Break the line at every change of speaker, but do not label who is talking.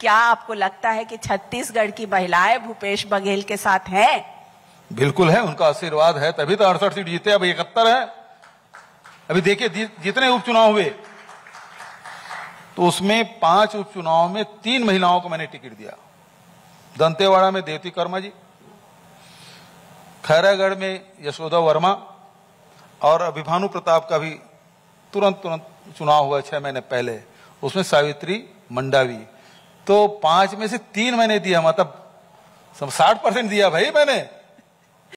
क्या आपको लगता है कि छत्तीसगढ़ की महिलाएँ भूपेश बघेल के साथ हैं?
बिल्कुल है, उनका आशीर्वाद है, तभी तो अड़सठ सीट जीते, अब इकहत्तर है। अभी देखिए जितने उपचुनाव हुए तो उसमें पाँच उपचुनाव में तीन महिलाओं को मैंने टिकट दिया। दंतेवाड़ा में देवती कर्मा जी, खैरागढ़ में यशोदा वर्मा, और अभिभानु प्रताप का भी तुरंत तुरंत चुनाव हुआ छह महीने पहले। उसमें सावित्री मंडावी तो पाँच में से तीन मैंने दिया मतलब साठ परसेंट दिया भाई मैंने।